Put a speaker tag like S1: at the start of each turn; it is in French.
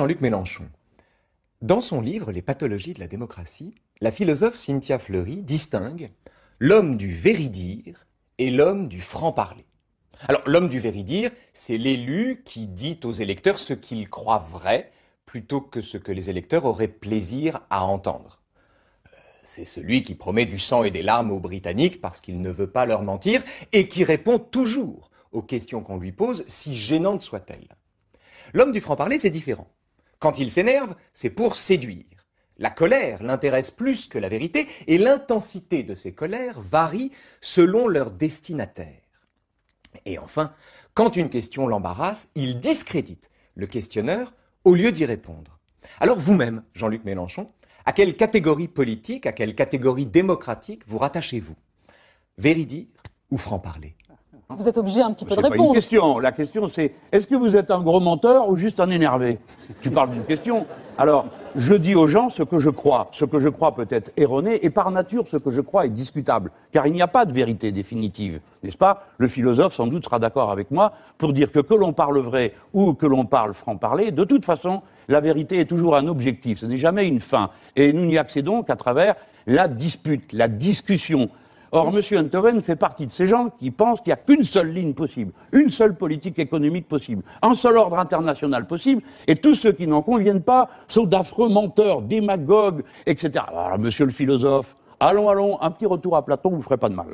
S1: Jean-Luc Mélenchon. Dans son livre Les pathologies de la démocratie, la philosophe Cynthia Fleury distingue l'homme du véridire et l'homme du franc-parler. Alors, l'homme du véridire, c'est l'élu qui dit aux électeurs ce qu'il croit vrai plutôt que ce que les électeurs auraient plaisir à entendre. Euh, c'est celui qui promet du sang et des larmes aux Britanniques parce qu'il ne veut pas leur mentir et qui répond toujours aux questions qu'on lui pose, si gênantes soient-elles. L'homme du franc-parler, c'est différent. Quand il s'énerve, c'est pour séduire. La colère l'intéresse plus que la vérité, et l'intensité de ces colères varie selon leur destinataire. Et enfin, quand une question l'embarrasse, il discrédite le questionneur au lieu d'y répondre. Alors vous-même, Jean-Luc Mélenchon, à quelle catégorie politique, à quelle catégorie démocratique vous rattachez-vous? Véridire ou franc-parler?
S2: Vous êtes obligé un petit peu de
S3: C'est pas une
S2: répondre.
S3: question. La question, c'est est-ce que vous êtes un gros menteur ou juste un énervé? Tu parles d'une question. Alors, je dis aux gens ce que je crois. Ce que je crois peut être erroné, et par nature, ce que je crois est discutable. Car il n'y a pas de vérité définitive, n'est-ce pas? Le philosophe, sans doute, sera d'accord avec moi pour dire que que l'on parle vrai ou que l'on parle franc-parler, de toute façon, la vérité est toujours un objectif. Ce n'est jamais une fin. Et nous n'y accédons qu'à travers la dispute, la discussion. Or, M. Enthoven fait partie de ces gens qui pensent qu'il n'y a qu'une seule ligne possible, une seule politique économique possible, un seul ordre international possible, et tous ceux qui n'en conviennent pas sont d'affreux menteurs, démagogues, etc. Alors, monsieur le philosophe, allons, allons, un petit retour à Platon vous ferait pas de mal.